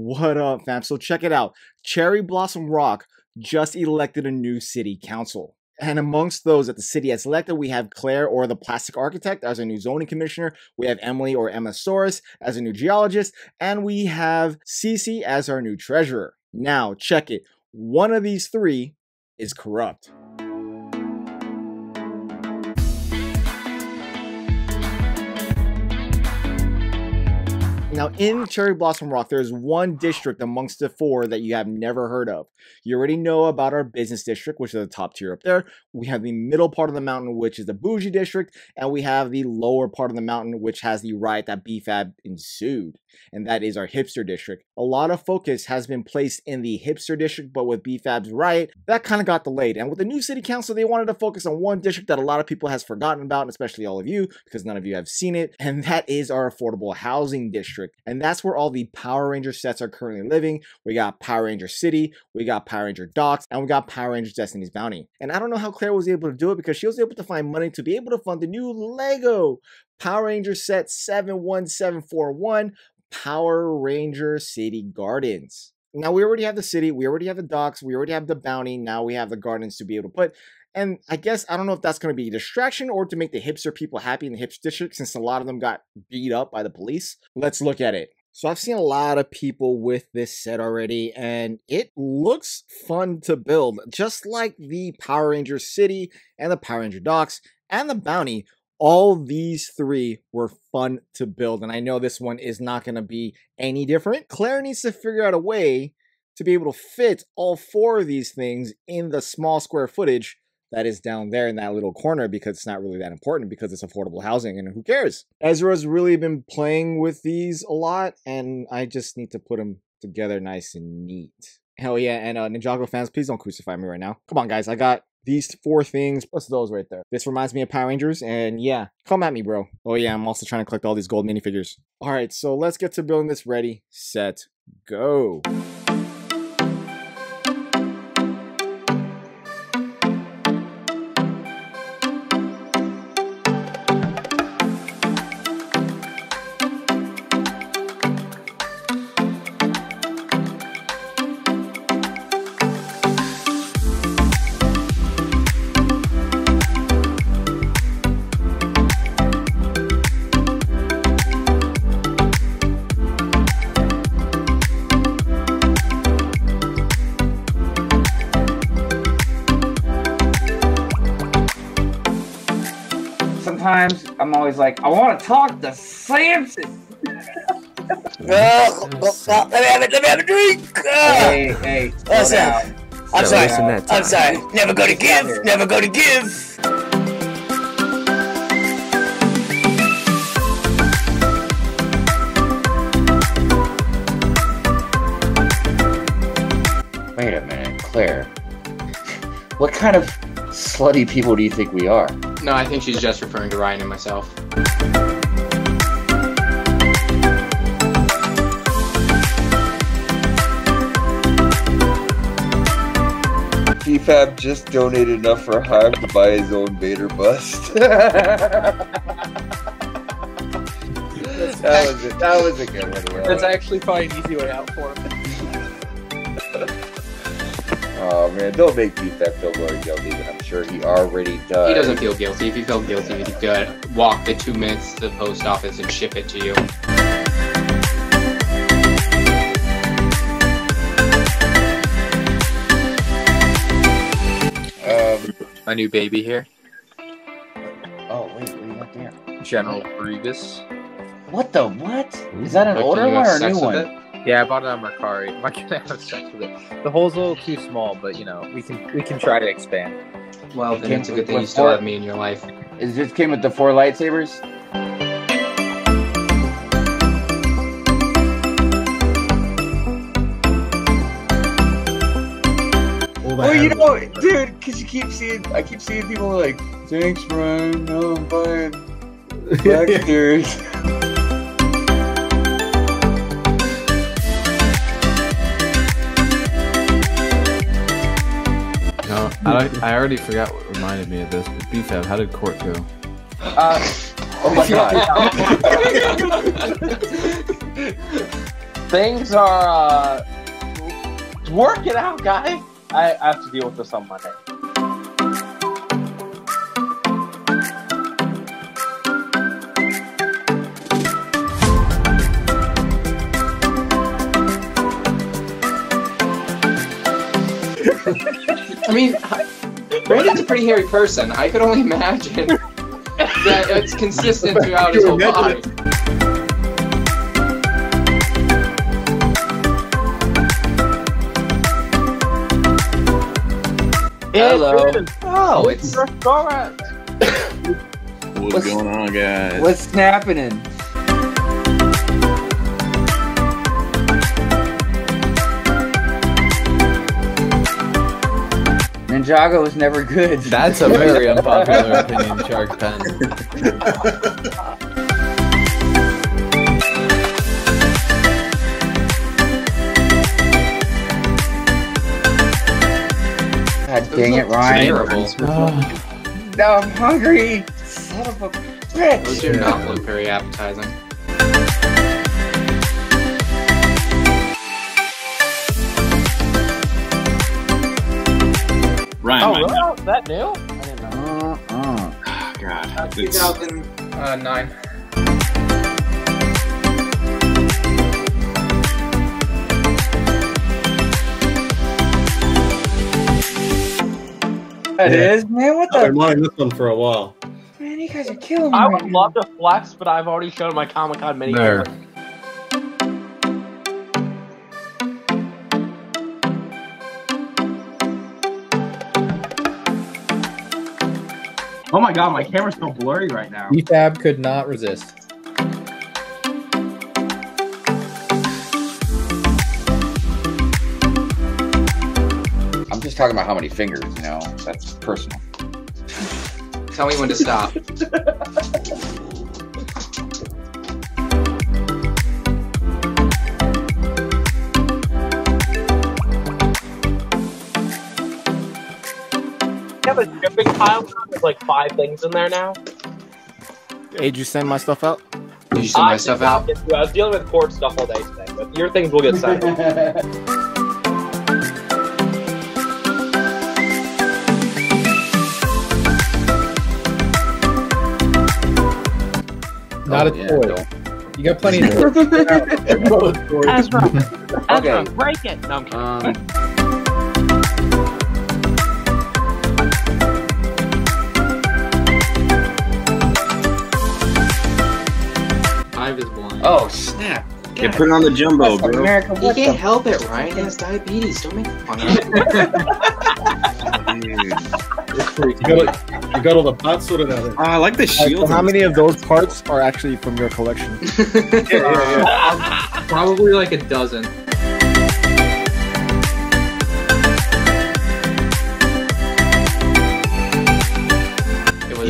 What up, fam? So check it out. Cherry Blossom Rock just elected a new city council. And amongst those that the city has elected, we have Claire or the plastic architect as a new zoning commissioner. We have Emily or Emma Soros as a new geologist. And we have Cece as our new treasurer. Now, check it. One of these three is corrupt. Now, mm. in Cherry Blossom Rock, there's one district amongst the four that you have never heard of. You already know about our business district, which is the top tier up there. We have the middle part of the mountain, which is the bougie district, and we have the lower part of the mountain, which has the riot that BFAB ensued, and that is our hipster district. A lot of focus has been placed in the hipster district, but with BFAB's riot, that kind of got delayed. And with the new city council, they wanted to focus on one district that a lot of people has forgotten about, especially all of you, because none of you have seen it, and that is our affordable housing district district. And that's where all the Power Ranger sets are currently living. We got Power Ranger City, we got Power Ranger Docks, and we got Power Ranger Destiny's Bounty. And I don't know how Claire was able to do it because she was able to find money to be able to fund the new Lego Power Ranger set 71741 Power Ranger City Gardens. Now we already have the city, we already have the docks, we already have the bounty. Now we have the gardens to be able to put. And I guess I don't know if that's going to be a distraction or to make the hipster people happy in the hipster district since a lot of them got beat up by the police. Let's look at it. So I've seen a lot of people with this set already, and it looks fun to build, just like the Power Ranger City and the Power Ranger Docks and the Bounty. All these three were fun to build, and I know this one is not going to be any different. Claire needs to figure out a way to be able to fit all four of these things in the small square footage that is down there in that little corner because it's not really that important because it's affordable housing and who cares? Ezra's really been playing with these a lot and I just need to put them together nice and neat. Hell yeah, and uh, Ninjago fans, please don't crucify me right now. Come on, guys, I got these four things plus those right there. This reminds me of Power Rangers, and yeah, come at me, bro. Oh yeah, I'm also trying to collect all these gold minifigures. All right, so let's get to building this ready, set, go. Sometimes I'm always like, I want to talk to Samson. let me have it. Let me have a drink. Hey, ah. hey, slow Listen. I'm Slow sorry. I'm sorry. Never go to give. Never go to give. Wait a minute, Claire. What kind of slutty people do you think we are? No, I think she's just referring to Ryan and myself. BFAB just donated enough for Hive to buy his own Vader bust. That was a, that was a good one. That's actually probably an easy way out for him. Oh man, don't make BFAB feel more guilty than I'm sure he already does. He doesn't feel guilty. If he felt guilty, he'd walk the two minutes to the post office and ship it to you. Um, A new baby here, Oh wait, what do you got there? General Grievous. What the what? Is that an Like, older one or a new one? it? Yeah, I bought it on Mercari. I'm not gonna have sex with it. The hole's a little too small, but you know we can we can try to expand. Well, It then it's a good thing you still have me in your life. Is this came with the four lightsabers? well, you know, dude, because you keep seeing, I keep seeing people like, thanks, Ryan. No, I'm buying Baxter's. No, I, I already forgot what reminded me of this. But BFAB, how did court go? Uh, oh my god. Things are uh, working out, guys. I, I have to deal with this on Monday. I mean, Brandon's a pretty hairy person. I could only imagine that it's consistent throughout his whole body. Hello. Oh, it's correct. What's, What's- going on, guys? What's happening? Ninjago was never good. That's a very unpopular opinion, Shark Pen. God dang it, Ryan. terrible. No, I'm hungry. Son of a bitch. Those do not look very appetizing. Ryan, Oh, really? That new? I didn't know. Oh, God. It's, 2009. That is, man. What I've the? been wanting this one for a while. Man, you guys are killing me. I right would now. love to flex, but I've already shown my Comic Con mini. There. Oh my god, my camera's so blurry right now. BFAB could not resist. I'm just talking about how many fingers, you know. That's personal. Tell me when to stop. have a shipping pile. There's like five things in there now. Hey, did you send my stuff out? Did you send my I stuff out? I was dealing with court stuff all day today, but your things will get sent. Not Oh, a yeah, toy. don't. You got plenty of toys. Ezra, Okay. Ezra, break it. No, I'm kidding. Um, Five is blind. Oh, snap. Yeah, put it on the jumbo, that's bro. America, He can't the? help it, Ryan. He has diabetes. Don't make fun of him. You got, you got all the parts sorted out. Oh, I like the Alright, shield. so how many of those parts are actually from your collection? Probably like a dozen.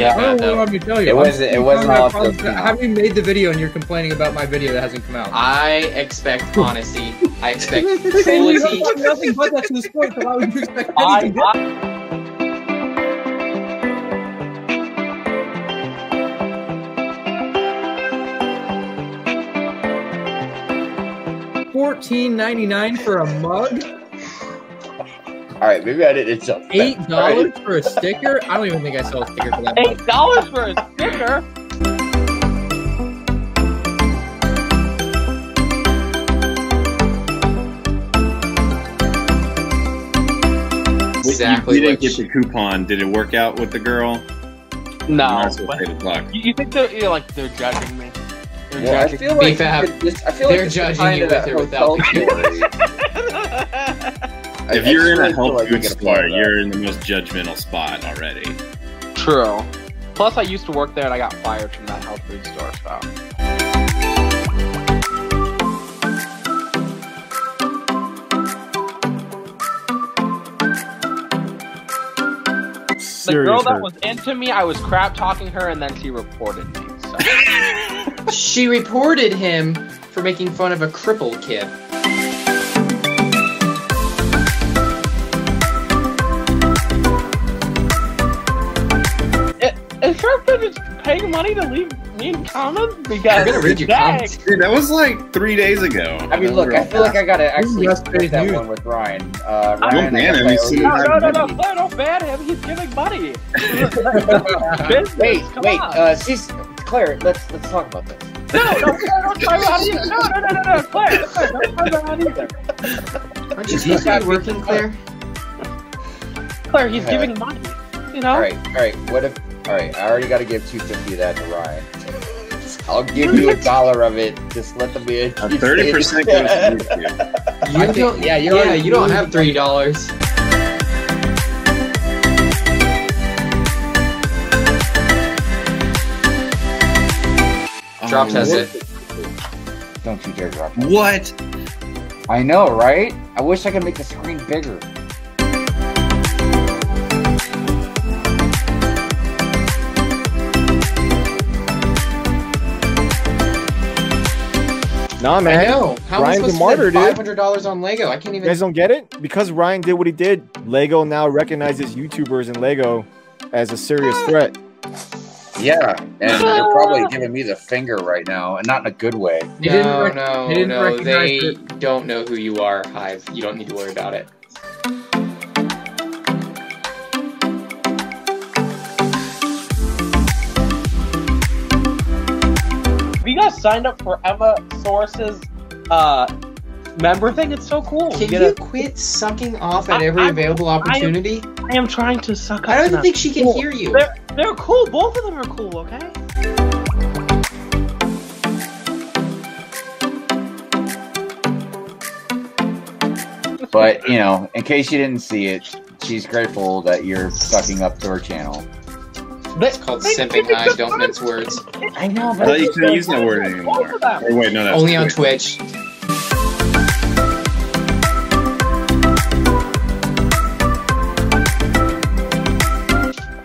Yeah. I don't know what I'm to tell you. It wasn't- it wasn't all. Have you made the video and you're complaining about my video that hasn't come out? I expect honesty. I expect And you quality. don't have nothing but that to this point, so why would you expect I, anything? I, Fourteen ninety nine for a mug, All right, maybe I didn't. It's a eight dollars for a sticker. I don't even think I saw a sticker for that. eight dollars for a sticker. Exactly You didn't get the coupon. Did it work out with the girl? No, well but pay the buck. you, you think they're you're like they're judging me? They're Well, I judging. feel like BFAB, you could just- I feel they're like judging you with that or without hotel the story. I- If I you're in a feel health like we food gotta store, you're in the most judgmental spot already. True. Plus, I used to work there and I got fired from that health food store. So the girl that was into me, I was crap talking her, and then she reported me. So She reported him for making fun of a crippled kid. It, it sure is paying money to leave mean comments? I'm Because gonna read your dang. comments. Dude, that was like three days ago. I mean, look, I feel like I gotta actually Yesterday's split that news. one with Ryan. Uh, Ryan, don't ban him, he's owe sitting you- No, no, no, no, don't ban him. He's giving money. Business, Wait, come wait, on. uh, Cease, Claire, let's let's talk about this. no, no, Claire, don't try out either. No, no, no, no, no, Claire, Claire, don't try out either. Aren't you supposed to be working, Claire? Claire, he's Yeah. giving money. You know? All right, all right. What if? All right, I already got to give two fifty of that to Ryan. I'll give you a dollar of it. Just let the man. Thirty percent goes to you. You don't. yeah, you Yeah, you don't have three dollars. Oh, drop test what? Oh, Don't you dare drop. it. What? I know, right? I wish I could make the screen bigger. Nah, I man. know. How Ryan's am a I supposed martyr, to dude. spend five hundred dollars on Lego? I can't You even. guys don't get it? Because Ryan did what he did, Lego now recognizes YouTubers and Lego as a serious threat. Yeah, and they're probably giving me the finger right now, and not in a good way. No, They didn't no, they no. recognize They don't know who you are, Hive. You don't need to worry about it. You guys signed up for Emma Source's uh, member thing? It's so cool. Can get you a- quit sucking off at I- every I'm- available opportunity? I am trying to suck up. I don't them. think she can Cool. hear you. They're, they're cool. Both of them are cool, okay? But you know, in case you didn't see it, she's grateful that you're sucking up to her channel. It's called simping, Hive. Don't mince words. I know, but thought you can't use that word anymore. Both. Or wait, no, that's Only on Twitch. Twitch.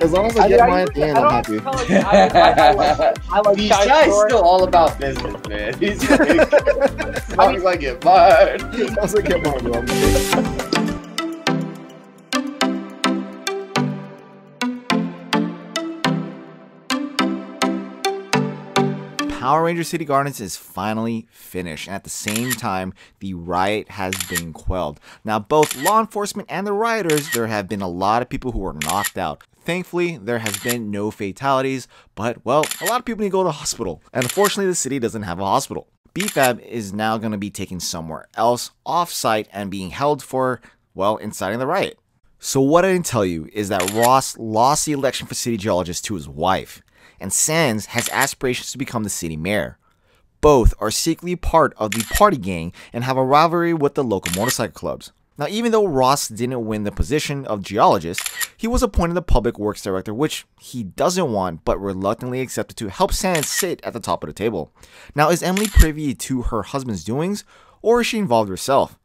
As long as I get mine at the end, I'm happy. I, I, I, like, I like These guys still all about business, man. He's like, as long as I get mine. As long as I get mine, Power Ranger City Gardens is finally finished, and at the same time, the riot has been quelled. Now, both law enforcement and the rioters, there have been a lot of people who were knocked out. Thankfully, there has been no fatalities, but well, a lot of people need to go to hospital, and unfortunately, the city doesn't have a hospital. BFAB is now going to be taken somewhere else, off site, and being held for, well, inciting the riot. So, what I didn't tell you is that Ross lost the election for city geologist to his wife, and Sands has aspirations to become the city mayor. Both are secretly part of the party gang and have a rivalry with the local motorcycle clubs. Now, even though Ross didn't win the position of geologist, he was appointed the public works director, which he doesn't want but reluctantly accepted to help Sands sit at the top of the table. Now, is Emily privy to her husband's doings, or is she involved herself?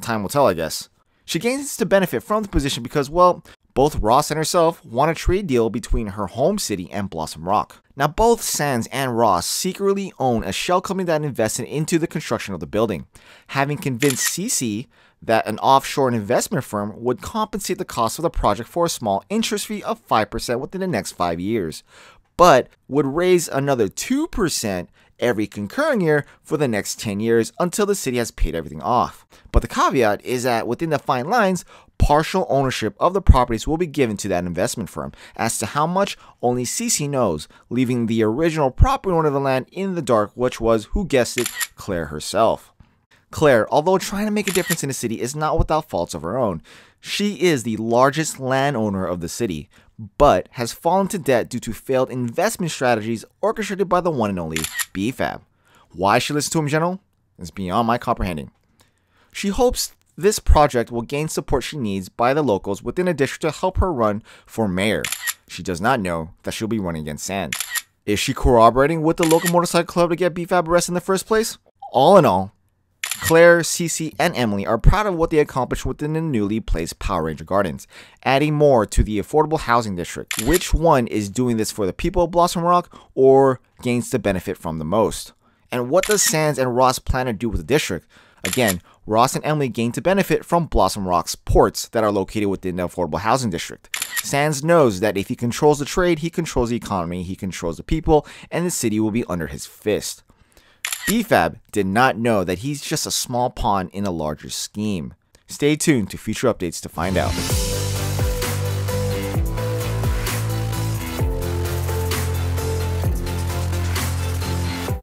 Time will tell, I guess. She gains to benefit from the position because, well, both Ross and herself want a trade deal between her home city and Blossom Rock. Now, both Sands and Ross secretly own a shell company that invested into the construction of the building, having convinced CC that an offshore investment firm would compensate the cost of the project for a small interest fee of 5% within the next five years, but would raise another 2% every concurring year for the next 10 years until the city has paid everything off. But the caveat is that within the fine lines, partial ownership of the properties will be given to that investment firm. As to how much, only CC knows, leaving the original property owner of the land in the dark, which was, who guessed it, Claire herself. Claire, although trying to make a difference in the city, is not without faults of her own. She is the largest landowner of the city, but has fallen to debt due to failed investment strategies orchestrated by the one and only BFAB. Why she listens to him, General, is beyond my comprehending. She hopes this project will gain support she needs by the locals within the district to help her run for mayor. She does not know that she'll be running against Sands. Is she corroborating with the local motorcycle club to get BFAB arrested in the first place? All in all, Claire, Cece, and Emily are proud of what they accomplished within the newly placed Power Ranger Gardens, adding more to the affordable housing district. Which one is doing this for the people of Blossom Rock or gains the benefit from the most? And what does Sands and Ross plan to do with the district? Again, Ross and Emily gain to benefit from Blossom Rock's ports that are located within the affordable housing district. Sands knows that if he controls the trade, he controls the economy, he controls the people, and the city will be under his fist. BFAB did not know that he's just a small pawn in a larger scheme. Stay tuned to future updates to find out.